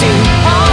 to